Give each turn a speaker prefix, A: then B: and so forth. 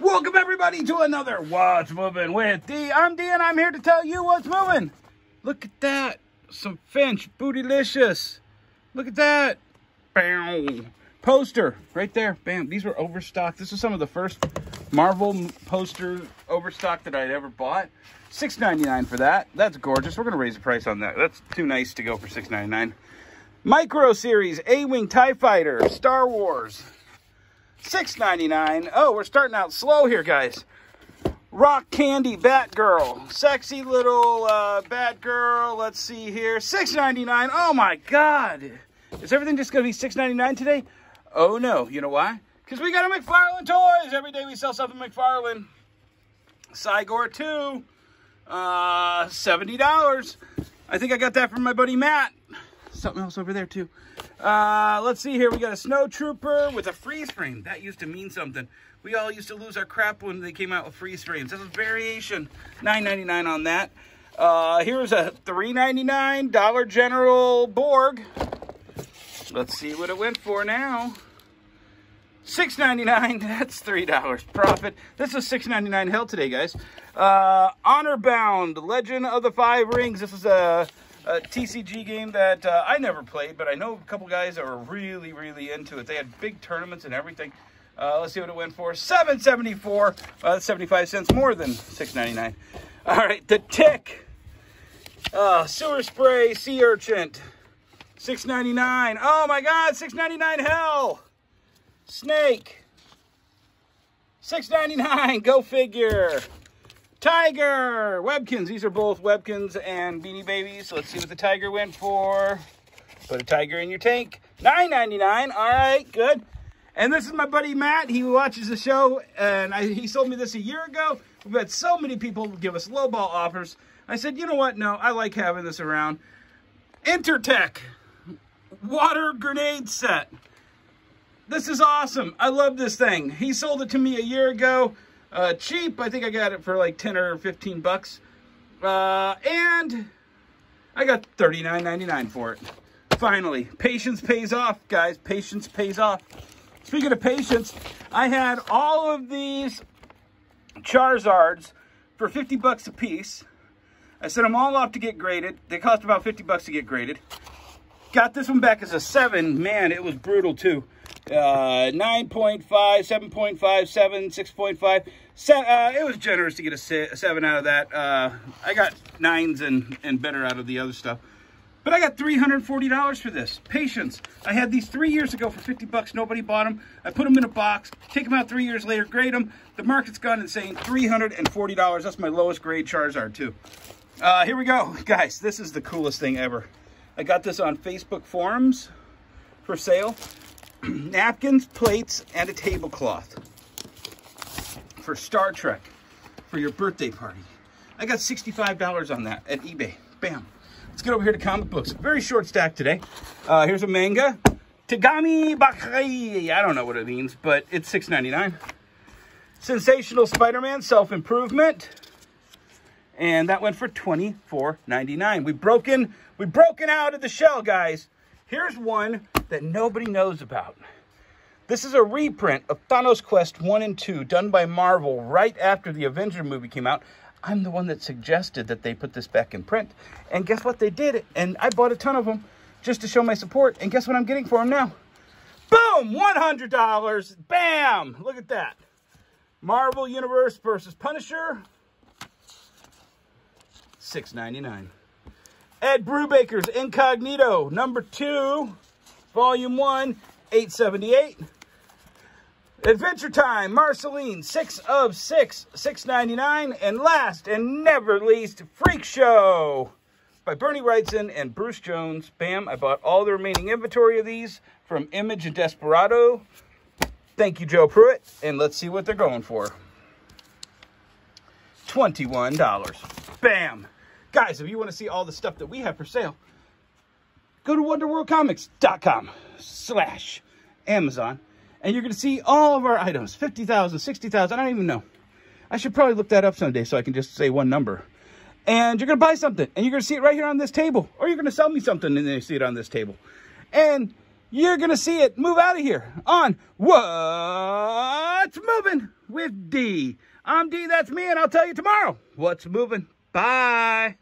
A: Welcome everybody to another What's Moving with D. I'm D and I'm here to tell you what's moving. Look at that. Some Finch Bootylicious. Look at that. Bam. Poster right there. Bam. These were overstocked. This is some of the first Marvel poster overstock that I'd ever bought. $6.99 for that. That's gorgeous. We're going to raise the price on that. That's too nice to go for $6.99. Micro Series A-Wing TIE Fighter Star Wars. $6.99. Oh, we're starting out slow here, guys. Rock Candy Batgirl. Sexy little uh, Batgirl. Let's see here. $6.99. Oh, my God. Is everything just going to be $6.99 today? Oh, no. You know why? Because we got a McFarlane Toys. Every day we sell something McFarlane. Cygor 2. Uh, $70. I think I got that from my buddy Matt. Something else over there, too. Uh, let's see here. We got a Snow Trooper with a freeze frame. That used to mean something. We all used to lose our crap when they came out with freeze frames. This is variation. $9.99 on that. Uh, here's a $3.99 Dollar General Borg. Let's see what it went for now. $6.99. That's $3 profit. This is $6.99 hell today, guys. Uh, Honor Bound, Legend of the Five Rings. This is a a TCG game that uh, I never played, but I know a couple guys that were really, really into it. They had big tournaments and everything. Uh, let's see what it went for. 774 uh, 75 cents more than 6.99. All right, the Tick. Uh, sewer Spray Sea Urchin. 6.99. Oh my God, 6.99 hell. Snake. 6.99. Go figure. Tiger, Webkinz. These are both Webkinz and Beanie Babies. let's see what the Tiger went for. Put a Tiger in your tank. $9.99. All right, good. And this is my buddy Matt. He watches the show, and I, he sold me this a year ago. We've had so many people give us lowball offers. I said, you know what? No, I like having this around. Intertech water grenade set. This is awesome. I love this thing. He sold it to me a year ago. Uh, cheap, I think I got it for like 10 or 15 bucks. Uh, and I got $39.99 for it. Finally, patience pays off, guys. Patience pays off. Speaking of patience, I had all of these Charizards for 50 bucks a piece. I sent them all off to get graded. They cost about 50 bucks to get graded. Got this one back as a 7. Man, it was brutal too uh, 9.5, 7.5, 7, 6.5. Se uh, it was generous to get a, a 7 out of that. Uh, I got 9s and, and better out of the other stuff. But I got $340 for this. Patience. I had these three years ago for 50 bucks. Nobody bought them. I put them in a box, take them out three years later, grade them. The market's gone insane. $340. That's my lowest grade Charizard, too. Uh, here we go. Guys, this is the coolest thing ever. I got this on Facebook forums for sale. napkins, plates, and a tablecloth for Star Trek for your birthday party. I got $65 on that at eBay. Bam. Let's get over here to comic books. Very short stack today. Uh, here's a manga. Tegami Bachi. I don't know what it means, but it's $6.99. Sensational Spider-Man Self-Improvement. And that went for $24.99. We've broken, we've broken out of the shell, guys. Here's one that nobody knows about. This is a reprint of Thanos Quest 1 and 2 done by Marvel right after the Avenger movie came out. I'm the one that suggested that they put this back in print. And guess what? They did. And I bought a ton of them just to show my support. And guess what I'm getting for them now? Boom! $100. Bam! Look at that. Marvel Universe versus Punisher. $6.99. Ed Brubaker's Incognito, number two, volume one, 878. Adventure Time, Marceline, six of six, 699. And last and never least, Freak Show by Bernie Wrightson and Bruce Jones. Bam, I bought all the remaining inventory of these from Image and Desperado. Thank you, Joe Pruett. And let's see what they're going for. $21. Bam. Guys, if you want to see all the stuff that we have for sale, go to wonderworldcomics.com slash Amazon, and you're going to see all of our items, 50,000, 60,000, I don't even know. I should probably look that up someday so I can just say one number. And you're going to buy something, and you're going to see it right here on this table, or you're going to sell me something and then you see it on this table. And you're going to see it move out of here on What's Moving with D. I'm D, that's me, and I'll tell you tomorrow what's moving. Bye.